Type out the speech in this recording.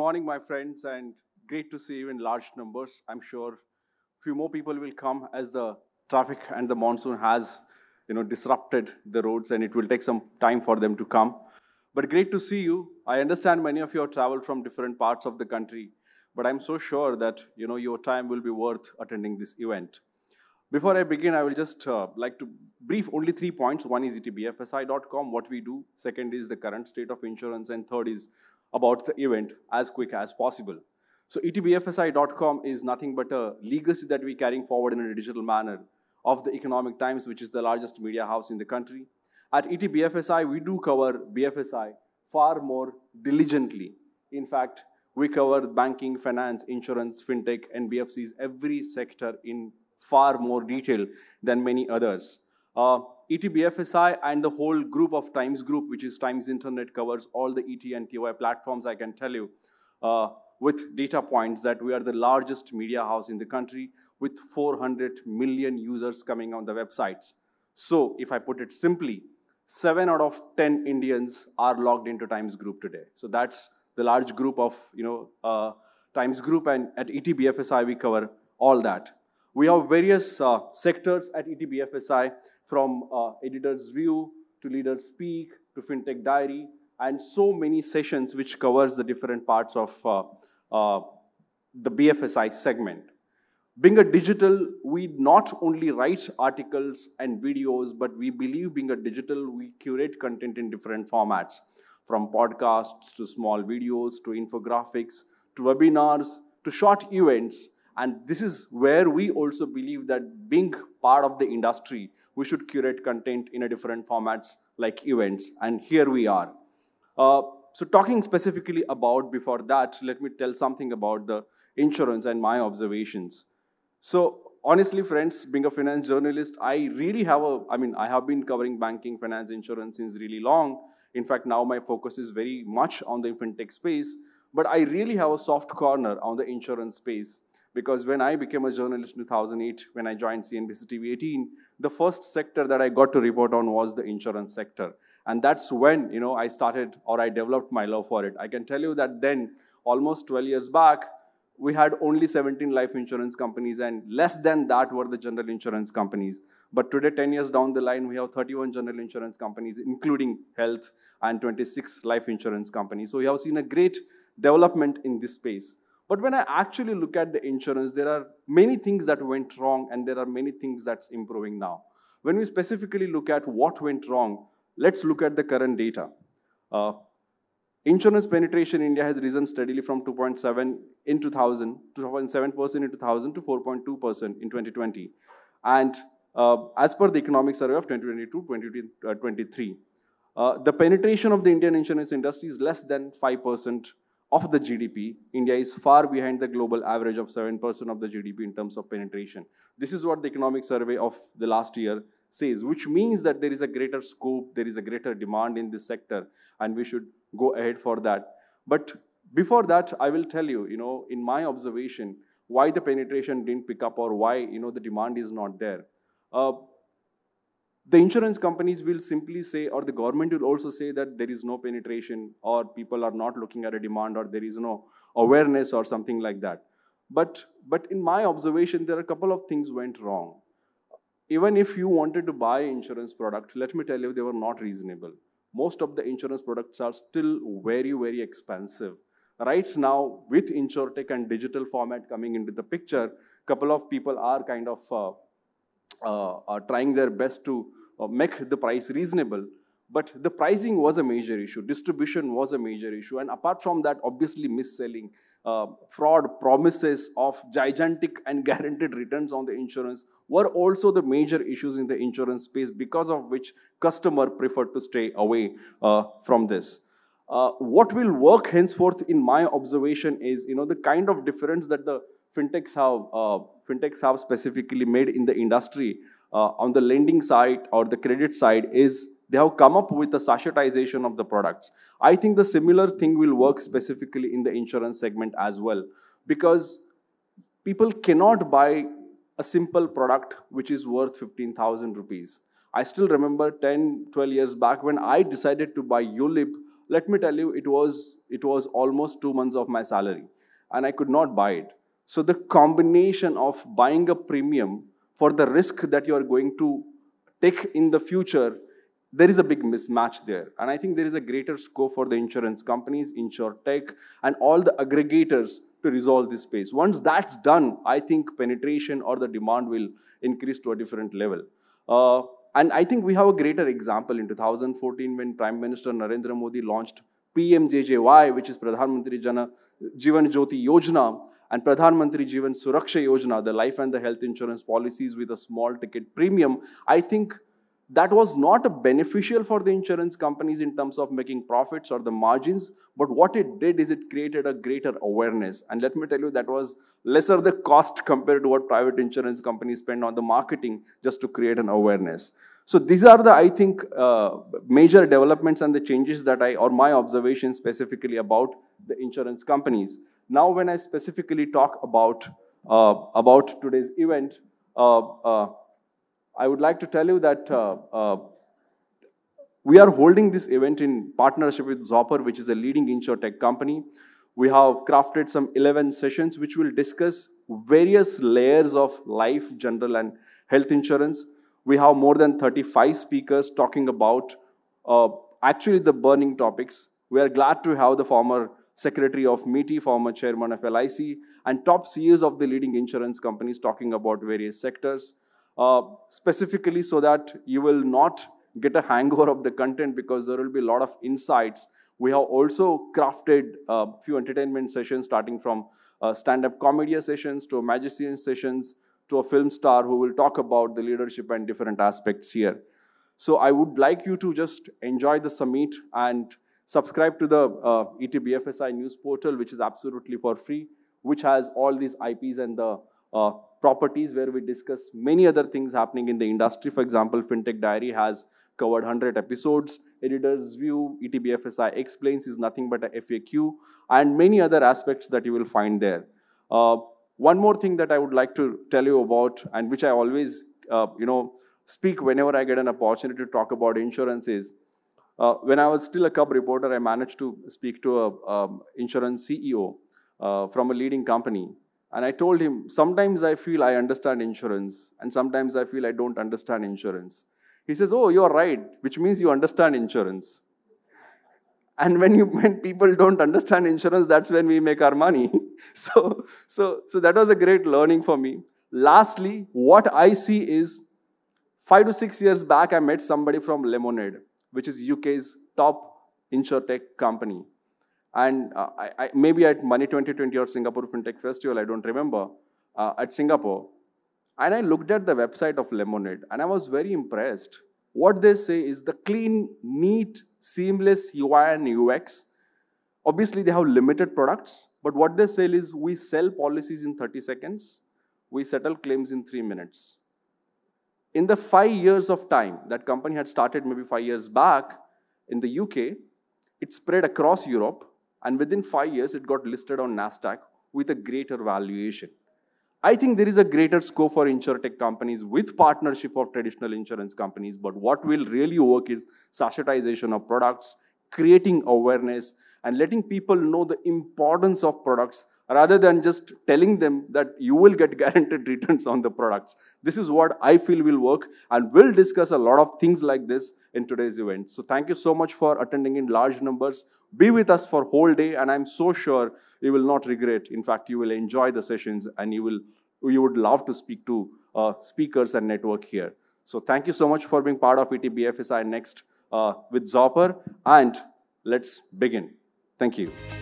morning, my friends, and great to see you in large numbers. I'm sure a few more people will come as the traffic and the monsoon has, you know, disrupted the roads, and it will take some time for them to come. But great to see you. I understand many of you have traveled from different parts of the country, but I'm so sure that, you know, your time will be worth attending this event. Before I begin, I will just uh, like to brief only three points. One is etbfsi.com, what we do. Second is the current state of insurance. And third is about the event as quick as possible. So etbfsi.com is nothing but a legacy that we're carrying forward in a digital manner of the Economic Times, which is the largest media house in the country. At ETBFSI, we do cover BFSI far more diligently. In fact, we cover banking, finance, insurance, fintech, and BFCs, every sector in far more detail than many others. Uh, ETBFSI and the whole group of Times Group, which is Times Internet, covers all the ET and TOI platforms, I can tell you, uh, with data points that we are the largest media house in the country with 400 million users coming on the websites. So if I put it simply, 7 out of 10 Indians are logged into Times Group today. So that's the large group of, you know, uh, Times Group and at ETBFSI we cover all that. We have various uh, sectors at ETBFSI from uh, Editor's View to Leaders Speak to FinTech Diary and so many sessions which covers the different parts of uh, uh the BFSI segment. Being a digital, we not only write articles and videos, but we believe being a digital, we curate content in different formats, from podcasts to small videos to infographics to webinars to short events and this is where we also believe that being part of the industry, we should curate content in a different formats like events. And here we are. Uh, so talking specifically about before that, let me tell something about the insurance and my observations. So honestly, friends, being a finance journalist, I really have a, I mean, I have been covering banking, finance, insurance since really long. In fact, now my focus is very much on the fintech space, but I really have a soft corner on the insurance space. Because when I became a journalist in 2008, when I joined CNBC TV 18, the first sector that I got to report on was the insurance sector. And that's when, you know, I started or I developed my love for it. I can tell you that then, almost 12 years back, we had only 17 life insurance companies and less than that were the general insurance companies. But today, 10 years down the line, we have 31 general insurance companies, including health and 26 life insurance companies. So we have seen a great development in this space. But when I actually look at the insurance, there are many things that went wrong and there are many things that's improving now. When we specifically look at what went wrong, let's look at the current data. Uh, insurance penetration in India has risen steadily from 2.7 in 2000, 2.7% in 2000 to 4.2% in 2020. And uh, as per the economic survey of 2022-2023, uh, the penetration of the Indian insurance industry is less than 5% of the GDP, India is far behind the global average of 7% of the GDP in terms of penetration. This is what the economic survey of the last year says, which means that there is a greater scope, there is a greater demand in this sector, and we should go ahead for that. But before that, I will tell you, you know, in my observation, why the penetration didn't pick up or why, you know, the demand is not there. Uh, the insurance companies will simply say, or the government will also say that there is no penetration, or people are not looking at a demand, or there is no awareness, or something like that. But, but in my observation, there are a couple of things went wrong. Even if you wanted to buy insurance product, let me tell you, they were not reasonable. Most of the insurance products are still very, very expensive. Right now, with InsurTech and digital format coming into the picture, couple of people are kind of uh, are trying their best to uh, make the price reasonable. But the pricing was a major issue, distribution was a major issue, and apart from that, obviously mis-selling, uh, fraud, promises of gigantic and guaranteed returns on the insurance were also the major issues in the insurance space because of which customer preferred to stay away uh, from this. Uh, what will work henceforth in my observation is, you know, the kind of difference that the fintechs have, uh, fintechs have specifically made in the industry uh, on the lending side or the credit side is they have come up with a sachetization of the products. I think the similar thing will work specifically in the insurance segment as well because people cannot buy a simple product which is worth 15,000 rupees. I still remember 10, 12 years back when I decided to buy ULIP let me tell you, it was, it was almost two months of my salary and I could not buy it. So the combination of buying a premium for the risk that you are going to take in the future, there is a big mismatch there. And I think there is a greater scope for the insurance companies, tech, and all the aggregators to resolve this space. Once that's done, I think penetration or the demand will increase to a different level. Uh, and I think we have a greater example in 2014 when Prime Minister Narendra Modi launched PMJJY, which is Pradhan Mantri Jana uh, Jivan Jyoti Yojana, and Pradhan Mantri Jivan Suraksha Yojana, the life and the health insurance policies with a small ticket premium. I think that was not beneficial for the insurance companies in terms of making profits or the margins, but what it did is it created a greater awareness. And let me tell you, that was lesser the cost compared to what private insurance companies spend on the marketing just to create an awareness. So these are the, I think, uh, major developments and the changes that I, or my observations specifically about the insurance companies. Now, when I specifically talk about, uh, about today's event, uh, uh I would like to tell you that uh, uh, we are holding this event in partnership with Zopper, which is a leading insurtech company. We have crafted some 11 sessions which will discuss various layers of life, general, and health insurance. We have more than 35 speakers talking about uh, actually the burning topics. We are glad to have the former secretary of MITI, former chairman of LIC, and top CEOs of the leading insurance companies talking about various sectors. Uh, specifically so that you will not get a hangover of the content because there will be a lot of insights. We have also crafted a few entertainment sessions starting from uh, stand-up comedy sessions to magician sessions to a film star who will talk about the leadership and different aspects here. So I would like you to just enjoy the summit and subscribe to the uh, ETBFSI news portal, which is absolutely for free, which has all these IPs and the uh, properties where we discuss many other things happening in the industry. For example, FinTech Diary has covered 100 episodes. Editor's View, ETBFSI Explains is nothing but a FAQ, and many other aspects that you will find there. Uh, one more thing that I would like to tell you about, and which I always, uh, you know, speak whenever I get an opportunity to talk about insurance is, uh, when I was still a cub reporter, I managed to speak to an um, insurance CEO uh, from a leading company. And I told him, sometimes I feel I understand insurance, and sometimes I feel I don't understand insurance. He says, Oh, you're right, which means you understand insurance. And when, you, when people don't understand insurance, that's when we make our money. so, so, so that was a great learning for me. Lastly, what I see is five to six years back, I met somebody from Lemonade, which is UK's top insurtech company. And uh, I, I, maybe at Money 2020 or Singapore FinTech Festival, I don't remember, uh, at Singapore. And I looked at the website of Lemonade and I was very impressed. What they say is the clean, neat, seamless UI and UX. Obviously, they have limited products, but what they sell is we sell policies in 30 seconds, we settle claims in three minutes. In the five years of time, that company had started maybe five years back in the UK, it spread across Europe, and within five years, it got listed on NASDAQ with a greater valuation. I think there is a greater scope for insurtech companies with partnership of traditional insurance companies, but what will really work is sachetization of products, creating awareness, and letting people know the importance of products rather than just telling them that you will get guaranteed returns on the products. This is what I feel will work and we'll discuss a lot of things like this in today's event. So thank you so much for attending in large numbers. Be with us for whole day and I'm so sure you will not regret. In fact, you will enjoy the sessions and you will you would love to speak to uh, speakers and network here. So thank you so much for being part of ETBFSI Next uh, with Zopper and let's begin. Thank you.